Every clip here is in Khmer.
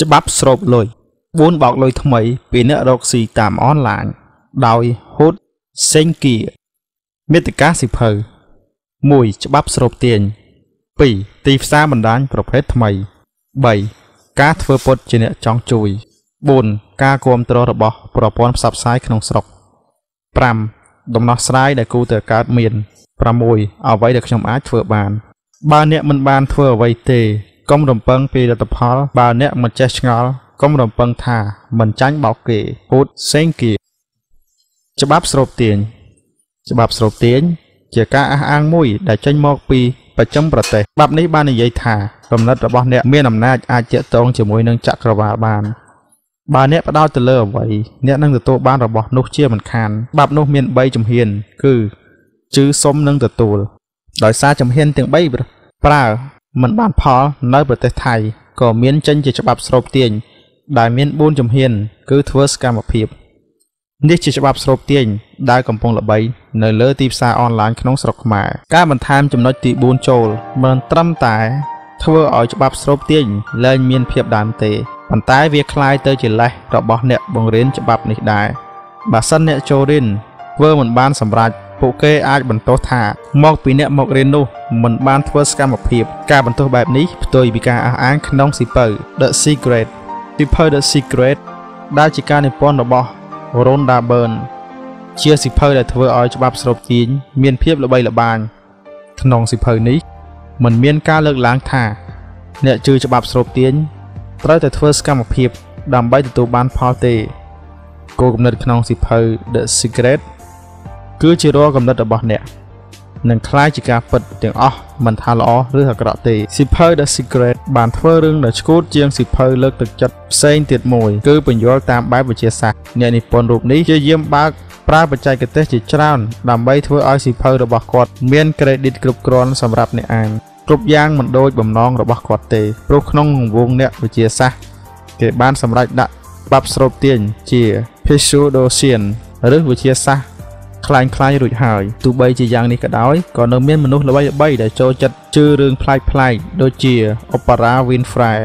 ច្បាប់ស្រូបលុយ4បោកលុយថ្មីពីអ្នករកស៊ីតាមអនឡាញដោយហ៊ូតសេងគីមេតិកាសិភៅ1ច្បាប់ស្រូបទាញ2ទីផ្សារបណ្ដាញប្រភេទថ្មី3ការធ្វើពុតជាអ្នកចង់ជួយ4ការគ្រប់គ្រងរបស់ប្រព័ន្ធផ្សព្វផ្សាយក្នុងស្រុក5ដំណោះស្រាយដែលគូទៅកើតមាន6អ្វីដែលខ្ញុំអាចធ្វើបាន បើអ្នកមិនបានធ្វើអ្វីទេ កុំរំពឹងពីលទ្ធផល បើអ្នកមិនចេះឆ្ងល់កុំរំពឹងថាមិនចាញ់បោកគេពូតសេងគីច្បាប់ស្រូបទាញច្បាប់ស្រូបទាញជាការអះអាងមួយ ដែលចេញមកពីបច្ចឹមប្រទេសច្បាប់នេះបាននិយាយថាគំនិតរបស់អ្នកមានអំណាចអាចទាក់ទងជាមួយនឹងចក្រវាលបានបើអ្នកផ្ដោតទៅលើអ្វីអ្នកនឹងទទួលបានរបស់នោះជាមិនខានច្បាប់នោះមាន3ជំហាន គឺជឿសុំនិងទទួល ដោយសារជំហានទាំង3ប្រើ មិនបានផលនៅប្រទេសថៃក៏មានចេញជាច្បាប់ស្រូបទាញដែលមាន4ជំហានគឺធ្វើសកម្មភាពនេះជាច្បាប់ស្រូបទាញដែលកំពុងល្បីនៅលើទីផ្សារអនឡាញក្នុងស្រុកខ្មែរការបន្ថែមចំណុចទី4ចូលមិនត្រឹមតែធ្វើឲ្យច្បាប់ស្រូបទាញលែងមានភាពដើមទេប៉ុន្តែវាคล้ายទៅជាលេសរបស់អ្នកបង្រៀនច្បាប់នេះដែរបើសិនអ្នកចូលរៀនធ្វើមិនបានសម្រេច ពួកគេអាចបន្ទោសថាមកពីអ្នកមករៀននោះមិនបានធ្វើសកម្មភាព ការបន្ទោសបែបនេះផ្ទុយពីការអះអាងក្នុងសៀវភៅ The Secret សៀវភៅ The Secret ដែលជាការនិពន្ធរបស់ Rhonda Byrne ជាសៀវភៅដែលធ្វើឲ្យច្បាប់ស្រូបទាញមានភាពល្បីល្បាញក្នុងសៀវភៅនេះมันមានការលើកឡើងថា អ្នកជឿច្បាប់ស្រូបទាញត្រូវតែធ្វើសកម្មភាព ដើម្បីទទួលបានផលទេគោលគំនិតក្នុងសៀវភៅ The Secret គឺជារាល់គំនិតរបស់អ្នកនឹងคล้ายជាការពិតទាំងអស់មិនថាល្អឬអាក្រក់ទេសិភៅ The Secret បានធ្វើរឿងដ៏ឆ្កួតជាងសិភៅលើកទឹកចិត្តផ្សេងទៀតមួយគឺបញ្យល់តាមបែបវិទ្យាសាស្ត្រអ្នកនិពន្ធរូបនេះជាយាមបើកប្រើបច្ចេកទេសជាច្រើនដើម្បីធ្វើឲ្យសិភៅរបស់គាត់មាន credit គ្រប់គ្រាន់សម្រាប់អ្នកអានគ្រប់យ៉ាងមិនដូចបំណងរបស់គាត់ទេព្រោះក្នុងវងអ្នកវិទ្យាសាស្ត្រគេបានសម្រេចដាក់បាប់ស្រូបទាញជា pseudoscience ឬវិទ្យាសាស្ត្រ คล้ายคล้ายរួចហើយទោះបីជាយ៉ាងនេះក៏ដោយក៏នៅមានមនុស្សល្បីៗដែលចូលចិត្តជឿរឿងប្លែកប្លែកដូចជា Oprah Winfrey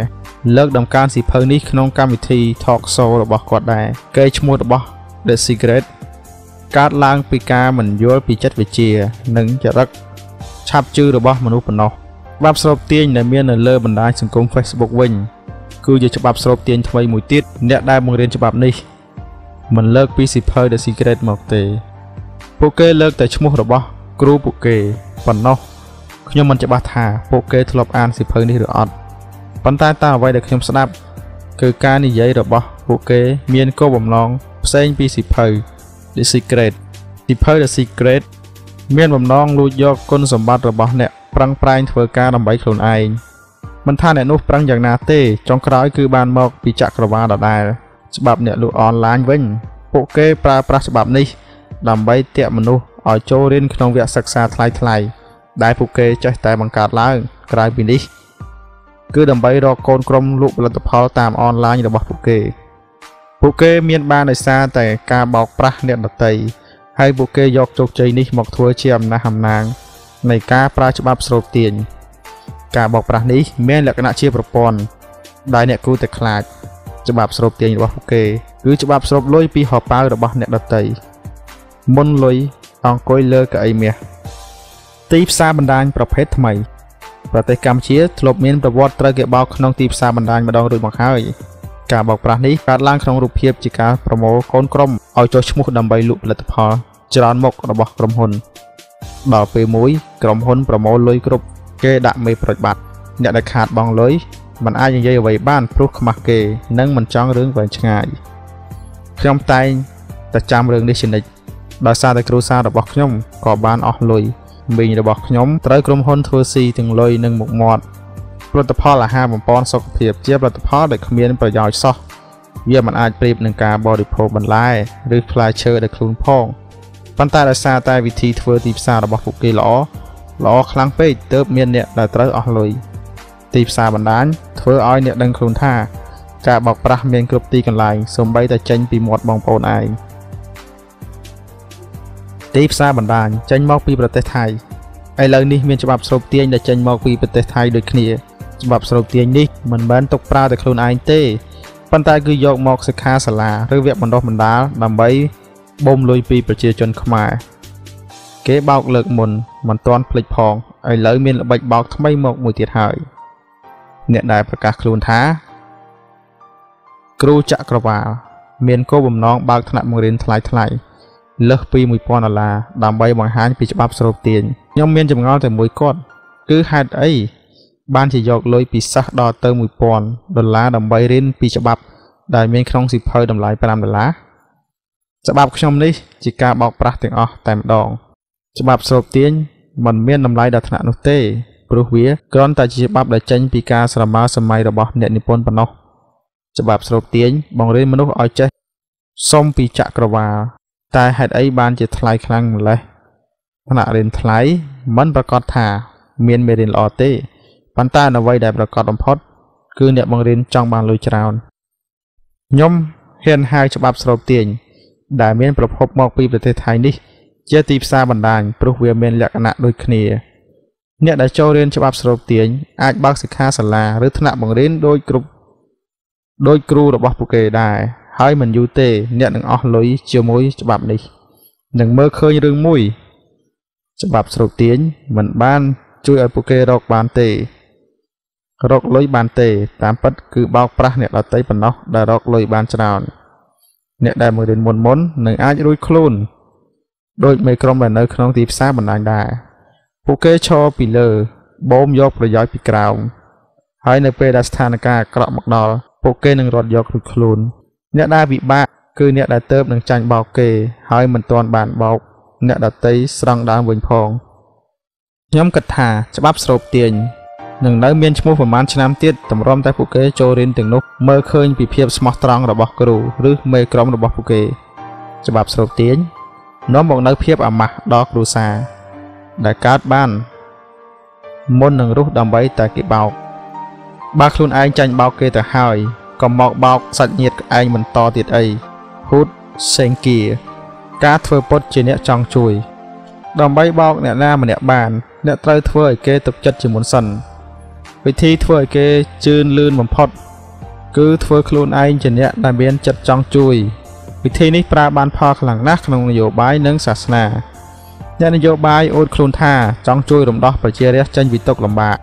លើកដំកើងសៀវភៅនេះក្នុងកម្មវិធី Talk Show របស់គាត់ដែរកេរ្តិ៍ឈ្មោះរបស់ The Secret កើតឡើងពីការមិនយល់ពីចិត្តវិទ្យានិងចរិតឆាប់ជឿរបស់មនុស្សប៉ុណ្ណោះច្បាប់ស្រូបទាញដែលមាននៅលើបណ្ដាញសង្គម Facebook វិញគឺជាច្បាប់ស្រូបទាញថ្មីមួយទៀតអ្នកដែលបង្រៀនច្បាប់នេះមិនលើកពីសៀវភៅ The Secret មកទេ ពួកគេលើកតែឈ្មោះរបស់គ្រូពួកគេប៉ុណ្ណោះខ្ញុំមិនច្បាស់ថាពួកគេធ្លាប់អានសៀវភៅនេះឬអត់ប៉ុន្តែតាមអ្វីដែលខ្ញុំស្ដាប់គឺការនិយាយរបស់ពួកគេមានគោលបំណងផ្សេងពីសៀវភៅ The Secret សៀវភៅ The Secret មានបំណងលួចយកគុណសម្បត្តិរបស់អ្នកប្រឹងប្រែងធ្វើការដើម្បីខ្លួនឯងមិនថាអ្នកនោះប្រឹងយ៉ាងណាទេចុងក្រោយគឺបានមកពីចក្រវាលដដែលច្បាប់អ្នកលក់អនឡាញវិញ ពួកគេប្រើប្រាស់ច្បាប់នេះ ដើម្បីទាក់មនុស្សឲ្យចូលរៀនក្នុងវគ្គសិក្សាថ្លៃៗដែលពួកគេចេះតែបង្កើតឡើង ក្រៅពីនេះ គឺដើម្បីរកកូនក្រុមលក់ផលិតផលតាមអនឡាញរបស់ពួកគេពួកគេមានបានដោយសារតែការបោកប្រាស់អ្នកដទៃហើយពួកគេយកជោគជ័យនេះមកធ្វើជាអំណះអំណាងនៃការប្រើច្បាប់ស្រូបទាញការបោកប្រាស់នេះមានលក្ខណៈជាប្រព័ន្ធដែលអ្នកគូតែខ្លាច ច្បាប់ស្រូបទាញរបស់ពួកគេ គឺច្បាប់ស្រូបលុយពីហោប៉ៅរបស់អ្នកដទៃ មុនលុយអង្គុយលើកៅអីមាសទីផ្សារបណ្ដាញប្រភេទថ្មី ប្រទេសកម្ពុជាធ្លាប់មានប្រវត្តិត្រូវគេបោកក្នុងទីផ្សារបណ្ដាញម្ដងរួចមកហើយការបោកប្រាស់នេះកើតឡើងក្នុងរូបភាពជាការប្រមូលកូនក្រុមឲ្យចុះឈ្មោះដើម្បីលក់ផលិតផល ច្រើនមុខរបស់ក្រុមហ៊ុន ដល់ពេលមួយក្រុមហ៊ុនប្រមូលលុយគ្រប់គេដាក់មេប្រតិបត្តិអ្នកដែលខាតបង់លុយมันអាចនិយាយអ្វីបានព្រោះខ្មាស់គេនិងមិនចង់រឿងវែងឆ្ងាយខ្ញុំតែងតែចាំរឿងនេះជានិច្ច ដោយសារតែគ្រួសាររបស់ខ្ញុំក៏បានអស់លុយមីងរបស់ខ្ញុំត្រូវក្រុមហ៊ុនធ្វើស៊ីទាំងលុយនិងមុខមាត់ផលិតផលអាហារបំពន់សុខភាពជាផលិតផលដែលគ្មានប្រយោជន៍សោះវាមិនអាចប្រៀបនឹងការបរិភោគបន្លែឬផ្លែឈើដែលខ្លួនផងប៉ុន្តែដោយសារតែវិធីធ្វើទីផ្សាររបស់ពួកគេល្អល្អខ្លាំងពេកទើបមានអ្នកដែលត្រូវអស់លុយទីផ្សារបណ្ដាញធ្វើឲ្យអ្នកដឹងខ្លួនថា ការបោកប្រាស់មានគ្រប់ទីកន្លែងសូម្បីតែចេញពីមាត់បងប្អូនឯង ទីផ្សារបណ្ដាញចេញមកពីប្រទេសថៃឥឡូវនេះមានច្បាប់ស្រូបទាញដែលចេញមកពីប្រទេសថៃដូចគ្នាច្បាប់ស្រូបទាញនេះមិនមែនទុកប្រើតែខ្លួនឯងទេប៉ុន្តែគឺយកមកសិក្ខាសាលាឬវគ្គបណ្ដុះបណ្ដាលដើម្បីបូមលុយពីប្រជាជនខ្មែរគេបោកលើកមុនមិនទាន់ភ្លេចផងឥឡូវមានល្បិចបោកថ្មីមកមួយទៀតហើយអ្នកដែលប្រកាសខ្លួនថាគ្រូចក្រវាលមានគោលបំណងបើកថ្នាក់បង្រៀនថ្លៃថ្លៃ លើសពី1000ដុល្លារដើម្បីបង្ហាញពីច្បាប់ស្រូបទាញខ្ញុំមានចម្ងល់តែមួយគាត់គឺហេតុអីបានជាយកលុយពីសិស្សដល់ទៅ1000ដុល្លារដើម្បីរៀនពីច្បាប់ដែលមានក្នុងសិភៅតម្លៃ5ដុល្លារច្បាប់ខ្ញុំនេះជាការបោកប្រាស់ទាំងអស់តែម្ដង ច្បាប់ស្រូបទាញមិនមានតម្លៃដល់ថ្នាក់នោះទេព្រោះវាគ្រាន់តែជាច្បាប់ដែលចេញពីការស្រមើសម័យរបស់អ្នកនិពន្ធប៉ុណ្ណោះច្បាប់ស្រូបទាញបង្រៀនមនុស្សឲ្យចេះសុំពីចក្រវាល តែហេតុអីបានជាថ្លៃខ្លាំងម្ល៉េះថ្នាក់រៀនថ្លៃមិនប្រកាសថា មានមេរៀនល្អទេប៉ុន្តែអ្វីដែលប្រកាសបំផុត គឺអ្នកបង្រៀនចង់បានលុយច្រើនខ្ញុំហ៊ានហៅច្បាប់ស្រូបទាញដែលមានប្រភពមកពីប្រទេសថៃនេះ ជាទីផ្សារបណ្ដាញព្រោះវាមានលក្ខណៈដូចគ្នា អ្នកដែលចូលរៀនច្បាប់ស្រូបទាញអាចបើកសិក្ខាសាលាឬថ្នាក់បង្រៀនដោយគ្រប់ដោយគ្រូរបស់ពួកគេដែរ ហើយមិនយូរទេ អ្នកនឹងអស់លុយជាមួយច្បាប់នេះនឹងមើលឃើញរឿងមួយ ច្បាប់ស្រូបទាញមិនបាន ជួយឲ្យពួកគេរកបានទេ រកលុយបានទេ តាមពិតគឺបោកប្រាស់អ្នកដតីប៉ុណ្ណោះដែលរកលុយបានច្រើនអ្នកដែលមួយរៀនមុនមុននឹងអាចរួចខ្លួនដោយមេក្រុមដែលនៅក្នុងទីផ្សារបណ្ដាញដែរពួកគេឈរពីលើបូមយកប្រយោជន៍ពីក្រោមហើយនៅពេលដែលស្ថានភាពអាក្រក់មកដល់ពួកគេនឹងរត់យករួចខ្លួន អ្នកដែលវិបាកគឺអ្នកដែលទៅនឹងចាញ់បោកគេ ហើយមិនទាន់បានបោក អ្នកដតីស្រង់ដើមវិញផងខ្ញុំគិតថាច្បាប់ស្រូបទាញនឹងនៅមានឈ្មោះប្រហែលឆ្នាំទៀតតម្រាំតែពួកគេចូលរៀនទាំងនោះមើលឃើញពីភាពស្មោះត្រង់របស់គ្រូឬមេក្រុមរបស់ពួកគេ ច្បាប់ស្រូបទាញនាំមកនៅភាពអាម៉ាស់ដល់គ្រួសារដែលកើតបាន មុននឹងរស់ដើម្បីតែគេបោកបើខ្លួនឯងចាញ់បោកគេទៅហើយ កុំមកបោកសាច់ញាតិឯងបន្តទៀតអីហ៊ូតសេងគីការធ្វើពុតជាអ្នកចង់ជួយ ដើម្បីបោកអ្នកណាម្នាក់បាន អ្នកត្រូវធ្វើឲ្យគេទុកចិត្តជាមុនសិនវិធីធ្វើឲ្យគេជឿនលឿនបំផុត គឺធ្វើខ្លួនឯងជាអ្នកដែលមានចិត្តចង់ជួយ វិធីនេះប្រើបានផលខ្លាំងណាស់ក្នុងនយោបាយនិងសាសនាអ្នកនយោបាយអួតខ្លួនថាចង់ជួយរំដោះប្រជារាស្ត្រចេញពីទុក្ខលំបាក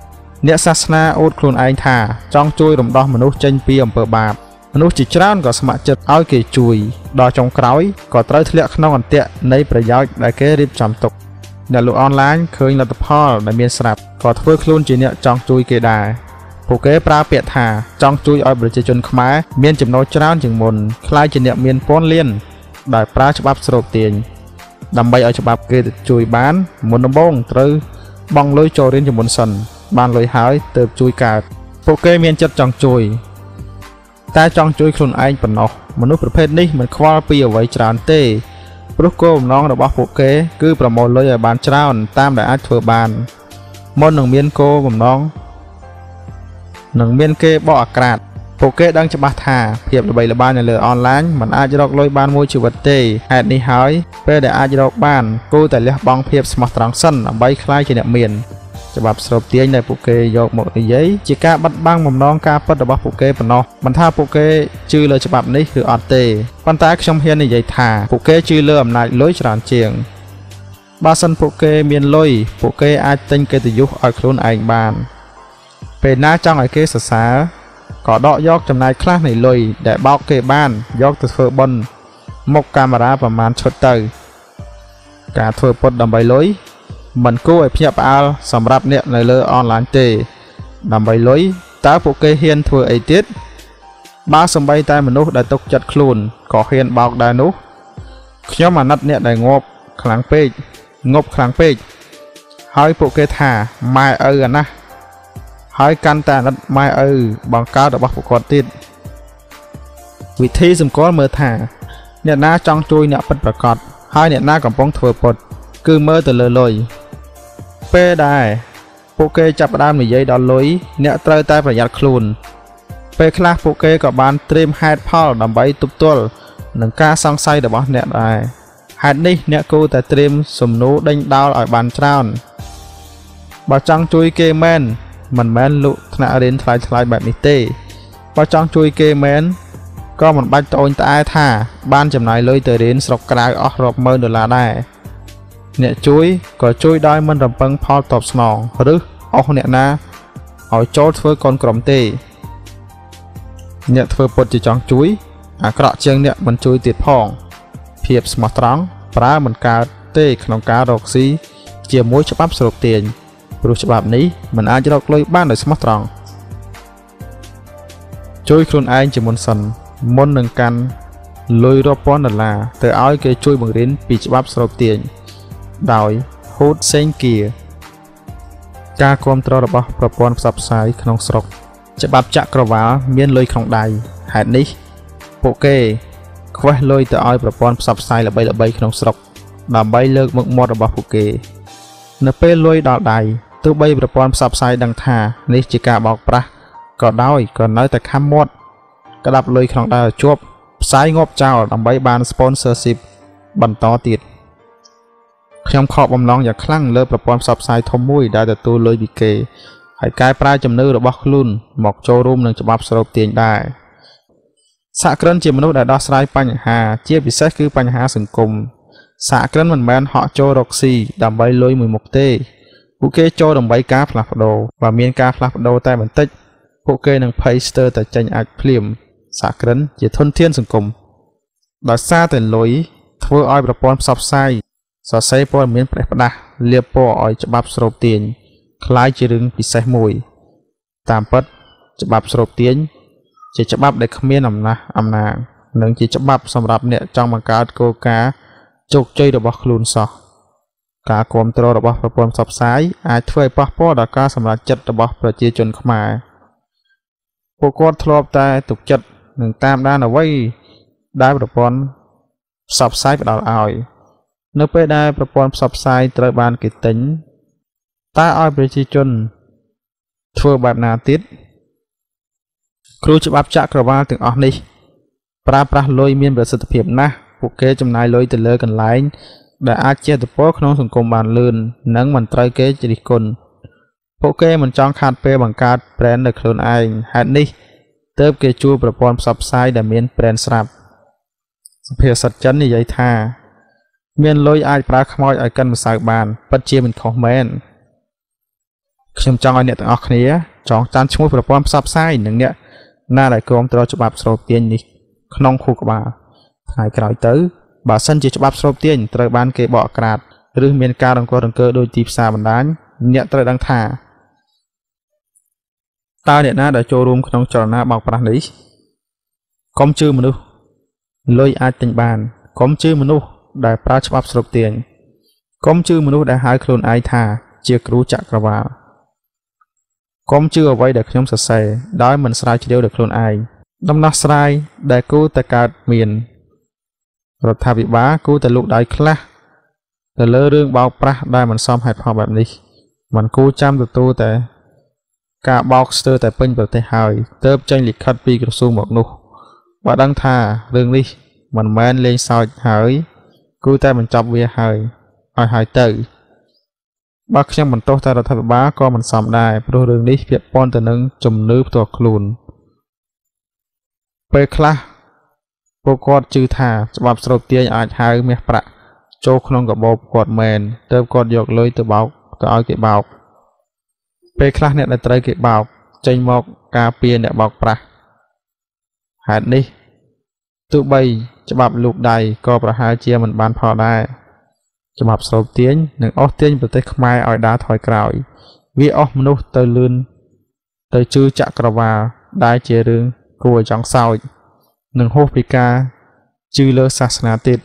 អ្នកសាសនាអួតខ្លួនឯងថាចង់ជួយរំដោះមនុស្សចេញពីអំពើបាបមនុស្សជាច្រើនក៏ស្ម័គ្រចិត្តឲ្យគេជួយដល់ចុងក្រោយក៏ត្រូវធ្លាក់ក្នុងអន្ទាក់នៃប្រយោជន៍ដែលគេរៀបចំទុកអ្នកលក់អនឡាញឃើញលទ្ធផលដែលមានស្រាប់ក៏ធ្វើខ្លួនជាអ្នកចង់ជួយគេដែរពួកគេប្រើពាក្យថាចង់ជួយឲ្យប្រជាជនខ្មែរមានចំណូលច្រើនជាងមុនខ្លាយជាអ្នកមានពន្ធលានដែលប្រើច្បាប់ស្រូបទាញដើម្បីឲ្យច្បាប់គេជួយបានមុនដំបូងត្រូវបង់លុយចូលរៀនជាមុនសិន បានលុយហើយទើបជួយកើតពួកគេមានចិត្តចង់ជួយតែចង់ជួយខ្លួនឯងប៉ុណ្ណោះមនុស្សប្រភេទនេះមិនខ្វល់ពីអ្វីច្រើនទេព្រោះគោលបំណងរបស់ពួកគេ គឺប្រមូលលុយឲ្យបានច្រើនតាមដែលអាចធ្វើបានមុននឹងមានគោលបំណងនឹងមានគេបកអាក្រាតពួកគេដឹងច្បាស់ថាភាពល្បីល្បាញនៅលើអនឡាញមិនអាចរកលុយបានមួយជីវិតទេហេតុនេះហើយពេលដែលអាចរកបានគួរតែលះបង់ភាពស្មោះត្រង់សិនដើម្បីក្លាយជាអ្នកមាន ច្បាប់ស្រូបទាញដែលពួកគេយកមកនិយាយជាការបាត់បង់បំណងការពិតរបស់ពួកគេប៉ុណ្ណោះមិនថាពួកគេជឿលើច្បាប់នេះឬអត់ទេប៉ុន្តែខ្ញុំហ៊ាននិយាយថាពួកគេជឿលើអំណាចលុយច្រើនជាងបើសិនពួកគេមានលុយពួកគេអាចទិញកិត្តិយសឲ្យខ្លួនឯងបានពេលណាចង់ឲ្យគេសរសើរក៏ដកយកចំណាយខ្លះនៃលុយដែលបោកគេបានយកទៅធ្វើបុណ្យមុខកាមេរ៉ាប្រមាណឈុតទៅ ការធ្វើពុតដើម្បីលុយ មិនគួរឲ្យភ្ញាក់ផ្អើលសម្រាប់អ្នកនៅលើអនឡាញទេ ដើម្បីលុយតើពួកគេហ៊ានធ្វើអីទៀតបើសំបីតែមនុស្សដែលទុកចិត្តខ្លួនក៏ហ៊ានបោកដែរនោះខ្ញុំអាណិតអ្នកដែលងាប់ខ្លាំងពេកងប់ខ្លាំងពេកហើយពួកគេថាម៉ែឪអាណាស់ហើយកាន់តែអាណិតម៉ែឪបង្កើតរបស់ពួកគាត់ទៀតវិធីសម្គាល់មើលថា អ្នកណាចង់ជួយអ្នកពិតប្រាកដហើយអ្នកណាកំពុងធ្វើពុត គឺមើលទៅលើលុយពេលដែរពួកគេចាប់ផ្ដើមនិយាយដល់លុយអ្នកត្រូវតែប្រយ័ត្នខ្លួន ពេលខ្លះពួកគេក៏បានត្រៀមហេតុផលដើម្បីទប់ទល់នឹងការសង្ស័យរបស់អ្នកដែរហេតុនេះអ្នកគួរតែត្រៀមសំណួរដេញដោលឲ្យបានច្រើនបើចង់ជួយគេមែនមិនមែនលក់ថ្នាក់រៀនថ្លៃថ្លៃបែបនេះទេបើចង់ជួយគេមែនក៏មិនបាច់ត្អូញត្អែថា បានចំណាយលុយទៅរៀនស្រុកក្រៅអស់រាប់ម៉ឺនដុល្លារដែរ អ្នកជួយក៏ជួយដោយមិនរំពឹងផលតបស្នងឬអស់អ្នកណាឲ្យចូលធ្វើកូនក្រុមទេ អ្នកធ្វើពុតជាចង់ជួយ អាក្រក់ជាងអ្នកមិនជួយទៀតផង ភាពស្មោះត្រង់ប្រើមិនកើតទេក្នុងការរកស៊ីជាមួយច្បាប់ស្រុកទាញព្រោះច្បាប់នេះមិនអាចរកលុយបានដោយស្មោះត្រង់ជួយខ្លួនឯងជាមុនសិនមុននឹងកាន់លុយរាប់ពាន់ដុល្លារទៅឲ្យគេជួយបង្រៀនពីច្បាប់ស្រូបទាញ ដោយហូតសេងគៀការគ្រប់គ្រងរបស់ប្រព័ន្ធផ្សព្វផ្សាយក្នុងស្រុក ច្បាប់ចក្រវាលមានលុយក្នុងដៃហេតុនេះ ពួកគេខ្វះលុយទៅឲ្យប្រព័ន្ធផ្សព្វផ្សាយល្បីៗក្នុងស្រុក ដើម្បីលើកមុខមាត់របស់ពួកគេ នៅពេលលុយដល់ដៃទោះបីប្រព័ន្ធផ្សព្វផ្សាយដឹងថានេះជាការបោកប្រាស់ក៏ដោយក៏នៅតែខំមាត់ក្តាប់លុយក្នុងដៃឲ្យជាប់ផ្សាយងាប់ចោលដើម្បីបាន sponsorship បន្តទៀត ខ្ញុំខកបំណងយ៉ាងខ្លាំងលើប្រព័ន្ធផ្សព្វផ្សាយធំមួយដែលទទួលលុយពីគេហើយកែប្រែចំណឺរបស់ខ្លួនមកចូលរួមនឹងច្បាប់ស្រូបទាញដែរសហគ្រិនជាមនុស្សដែលដោះស្រាយបញ្ហា ជាពិសេសគឺបញ្ហាសង្គមសហគ្រិនមិនមែនហក់ចូលរកស៊ីដើម្បីលុយមួយមុខទេពួកគេចូលដើម្បីការផ្លាស់ប្ដូរបើមានការផ្លាស់ប្ដូរតែបន្តិចពួកគេនឹងភ័យស្ទើរតែចេញអាចភ្លាមសហគ្រិនជាធនធានសង្គមដោយសារតែលុយធ្វើឲ្យប្រព័ន្ធផ្សព្វផ្សាយ សរសេរព័ត៌មានប្រេះផ្ដាស់លាបពណ៌ឲ្យច្បាប់ស្រូបទាញคล้ายជារឿងពិសេសមួយ តាមពិតច្បាប់ស្រូបទាញជាច្បាប់ដែលគ្មានអំណះអំណាងនិងជាច្បាប់សម្រាប់អ្នកចង់បង្កើតគោលការណ៍ជោគជ័យរបស់ខ្លួនសោះការគ្រប់គ្រងរបស់ប្រព័ន្ធផ្សព្វផ្សាយអាចធ្វើឲ្យប៉ះពាល់ដល់ការសម្រេចចិត្តរបស់ប្រជាជនខ្មែរពួកគាត់ធ្លាប់តែទុកចិត្តនឹងតាមដានអ្វីដែលប្រព័ន្ធផ្សព្វផ្សាយផ្ដល់ឲ្យ នៅពេលដែលប្រព័ន្ធផ្សព្វផ្សាយត្រូវបានគេទិញតើឲ្យប្រជាជនធ្វើបែបណាទៀតគ្រូច្បាប់ចក្រវាលទាំងអស់នេះ ប្រើប្រាស់លុយមានប្រសិទ្ធភាពណាស់ពួកគេចំណាយលុយទៅលើកន្លែង ដែលអាចជាតពលក្នុងសង្គមបានលឿននិងមិនត្រូវគេជរិះគន់ពួកគេមិនចង់ខាតពេលបង្កើត brand នៅខ្លួនឯងហេតុនេះទើបគេជួលប្រព័ន្ធផ្សព្វផ្សាយដែលមាន brand ស្រាប់សុភាសិតចិននិយាយថា មានលុយអាចប្រើខ្មោចឲ្យកិនម្សៅបានពិតជាមិនខុសមែនខ្ញុំចង់ឲ្យអ្នកទាំងអស់គ្នាចងចាំឈ្មោះប្រព័ន្ធផ្សព្វផ្សាយនិងអ្នកណាដែលគ្រប់គ្រងច្បាប់ស្រូបទាញនេះក្នុងខួរក្បាលថ្ងៃក្រោយទៅបើសិនជាច្បាប់ស្រូបទាញត្រូវបានគេបកក្រាតឬមានការរង្គោះរង្គើដោយទីផ្សារបណ្ដាញអ្នកត្រូវដឹងថាតើអ្នកណាដែលចូលរួមក្នុងចលនាបោកប្រាស់នេះកុំជឿមនុស្សលុយអាចទិញបានកុំជឿមនុស្ស ដែលប្រើច្បាប់ស្រុកទាញកុំជឿមនុស្សដែលហៅខ្លួនឯងថា ជាគ្រូចក្រវាលកុំជឿអ្វីដែលខ្ញុំសរសេរដោយមិនស្រាវជ្រាវដោយខ្លួនឯងដំណោះស្រាយដែលគូតែកើតមានរដ្ឋាភិបាលគូតែលូកដៃខ្លះទៅលើរឿងបោកប្រាស់ដែលមិនសមហេតុផលបែបនេះมันគូចាំទទួលតែ ការបោកស្ទើរតែពេញប្រទេសហើយទៅចេញលិខិតពីក្រសួងមកនោះបើដឹងថារឿងនេះមិនមែនលេងសើចហើយ គូតែបញ្ចប់វាហើយឲ្យហើយទៅបើខ្ញុំបន្ទោសតែរដ្ឋាភិបាលក៏មិនសមដែរព្រោះរឿងនេះពាក់ព័ន្ធទៅនឹងជំនឿផ្ទាល់ខ្លួនពេលខ្លះពួកគាត់ជឿថាច្បាប់ស្រូបទាញអាចហៅមាសប្រាក់ចូលក្នុងកាបូបគាត់មែនទើបគាត់យកលុយទៅបោកទៅឲ្យគេបោកពេលខ្លះអ្នកដែលត្រូវគេបោកចេញមកការពារអ្នកបោកប្រាស់ហេតុនេះ ទោះបីច្បាប់លូកដៃក៏ប្រហែលជាមិនបានផលដែរច្បាប់ស្រូបទាញនិងអស់ទាញប្រទេសខ្មែរឲ្យដើរថយក្រោយ វាអស់មនុស្សទៅលឿនទៅជឿចក្រវាលដែលជារឿងគួរឲ្យចង់សោចនិងហួសពីការជឿលើសាសនាទៀត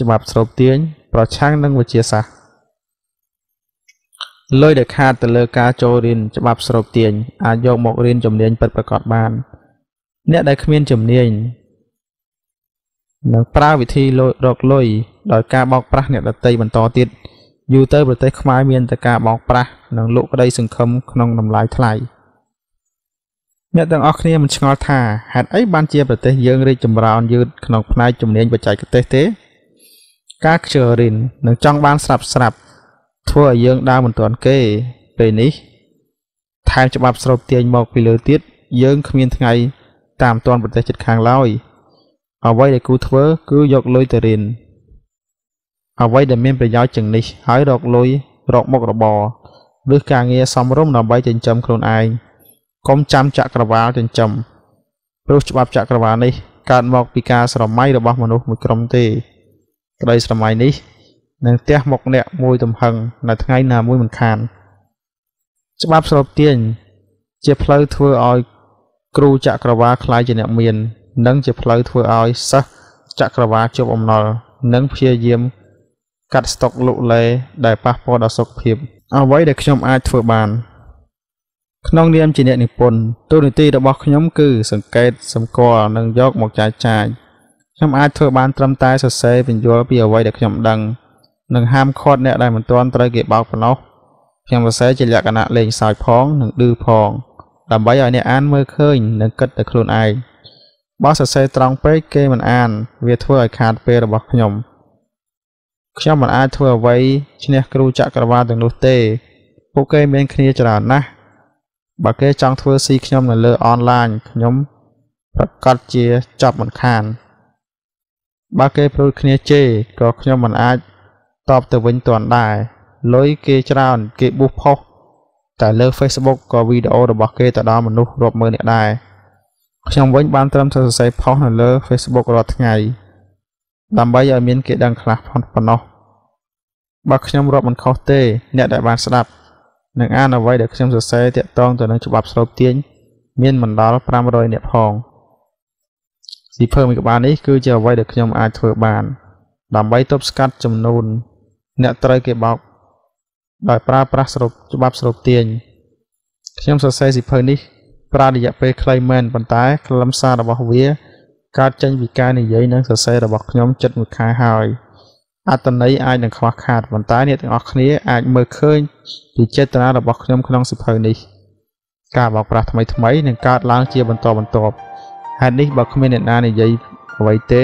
ច្បាប់ស្រូបទាញប្រឆាំងនឹងវិជាសាស្ត្រលុយដែលខាតទៅលើការចូលរៀនច្បាប់ស្រូបទាញអាចយកមករៀនជំនាញពិតប្រាកដបាន អ្នកដែលគ្មានជំនាញ នឹងប្រើវិធីរកលុយដោយការបោកប្រាស់អ្នកដតីបន្តទៀតយូរទៅប្រទេសខ្មែរមានតែការបោកប្រាស់និងលក់ក្តីសង្ឃឹមក្នុងតម្លៃថ្លៃអ្នកទាំងអស់គ្នាមិនឆ្ងល់ថាហេតុអីបានជាប្រទេសយើងរីកចម្រើនយឺតក្នុងផ្នែកជំនាញបច្ចេកទេសទេ ការខ្ជិលរិននិងចង់បានស្រាប់ស្រាប់ធ្វើឲ្យយើងដើរមិនទាន់គេពេលនេះថថែមច្បាប់ស្រូបទាញមកពីលើទៀតយើងគ្មានថ្ងៃតាមទាន់ប្រទេសជិតខាងឡើយ អ្វីដែលគូធ្វើ គឺយកលុយទៅរៀនអ្វីដែលមានប្រយោជន៍ជាងនេះ ហើយរកលុយរកមុខរបរឬការងារសមរម្យដើម្បីចិញ្ចឹមខ្លួនឯងកុំចាំចក្រវាលចិញ្ចឹមព្រោះច្បាប់ចក្រវាលនេះកើតមកពីការស្រមៃរបស់មនុស្សមួយក្រុមទេ ក្តីស្រមៃនេះនឹងទះមកអ្នកមួយទំហឹងនៅថ្ងៃណាមួយមិនខាន ច្បាប់ស្របទាញជាផ្លូវធ្វើឲ្យគ្រូចក្រវាលខ្លាយជាអ្នកមាន និងជាផ្លូវធ្វើឲ្យសិស្សចក្រវាលជាប់អំណុលនិងព្យាយាមកាត់ស្តុកលុលេដែលប៉ះពាល់ដល់សុខភាពអ្វីដែលខ្ញុំអាចធ្វើបាន ក្នុងនាមជាអ្នកនិពន្ធទូនីតិរបស់ខ្ញុំគឺ សង្កេតសម្គាល់និងយកមកចែកចាយខ្ញុំអាចធ្វើបានត្រឹមតែសរសេរពន្យល់ពីអ្វីដែលខ្ញុំដឹងនិងហាមឃាត់អ្នកដែលមិនទាន់ត្រូវគេបោកប៉ុណ្ណោះខ្ញុំសរសេរជាលក្ខណៈលេងសើចផងនិងឌឺផងដើម្បីឲ្យអ្នកអានមើលឃើញនិងគិតទៅខ្លួនឯង បើសរសេរត្រង់ពេកគេមិនអាន វាធ្វើឲ្យខាតពេលរបស់ខ្ញុំខ្ញុំមិនអាចធ្វើអ្វីឈ្នះគ្រូចក្រវាលទាំងនោះទេពួកគេមានគ្នាច្រើនណាស់បើគេចង់ធ្វើស៊ីខ្ញុំនៅលើអនឡាញខ្ញុំប្រកាសជាចាប់មិនខានបើគេព្រួយគ្នាជេរក៏ខ្ញុំមិនអាចតបទៅវិញទាន់ដែរលុយគេច្រើនគេប៊ូសផុសតែលើ Facebook ក៏វីដេអូរបស់គេទៅដល់មនុស្សរាប់ម៉ឺននាក់ដែរ ខ្ញុំវិញបានត្រឹមតែសរសេរផុសនៅលើ Facebook រាល់ថ្ងៃដើម្បីឲ្យមានគេដឹងខ្លះប៉ុណ្ណោះបើខ្ញុំរាប់មិនខុសទេអ្នកដែលបានស្ដាប់នឹងអានអ្វីដែលខ្ញុំសរសេរតាក់ទងទៅនឹងច្បាប់ស្រូបទាញមានមិនដល់500នាក់ផងស៊ីភើមួយក្បាលនេះគឺជាអ្វីដែលខ្ញុំអាចធ្វើបាន ដើម្បីទប់ស្កាត់ចំនួន អ្នកត្រូវគេបោកដោយប្រើប្រាស់ស្រូបច្បាប់ស្រូបទាញខ្ញុំសរសេរស៊ីភើនេះ ប្រើរយៈពេលខ្លីមែនប៉ុន្តែខ្លឹមសាររបស់វាកើតចេញពីការនិយាយនិងសរសេររបស់ខ្ញុំជិតមួយខែហើយអត្តន័យអាចនឹងខ្វះខាតប៉ុន្តែអ្នកទាំងអស់គ្នាអាចមើលឃើញពីចេតនារបស់ខ្ញុំក្នុងសិភៅនេះការបោកប្រាស់ថ្មីថ្មីនឹងកើតឡើងជាបន្តបន្ទាប់ហេតុនេះបើគ្មានអ្នកណានិយាយអ្វីទេ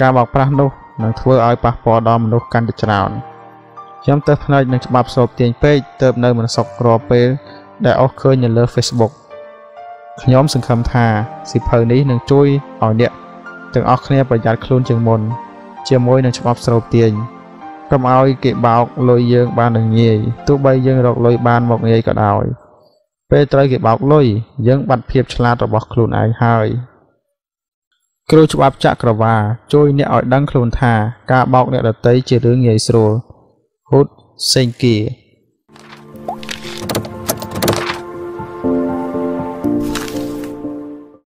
ការបោកប្រាស់នោះនឹងធ្វើឲ្យប៉ះពាល់ដល់មនុស្សកាន់តែច្រើនខ្ញុំទៅផ្នែកនឹងច្បាប់ស្រូបទាញពេកទៅនៅមិនសុខក្រពេលដែលអស់ឃើញនៅលើ Facebook ខ្ញុំសង្ឃឹមថាសិភៅនេះនឹងជួយឲ្យអ្នកទាំងអស់គ្នាប្រយ័ត្នខ្លួនជាងមុន ជាមួយនឹងច្បាប់ស្រូបទាញកុំឲ្យគេបោកលុយយើងបាននឹងងាយទោះបីយើងរកលុយបានមកងាយក៏ដោយពេលត្រូវគេបោកលុយយើងបាត់ភាពឆ្លាតរបស់ខ្លួនឯងហើយគ្រូច្បាប់ចក្រវាជួយអ្នកឲ្យដឹងខ្លួនថាការបោកអ្នកដតីជារឿងងាយស្រួលហ៊ុតសេងគី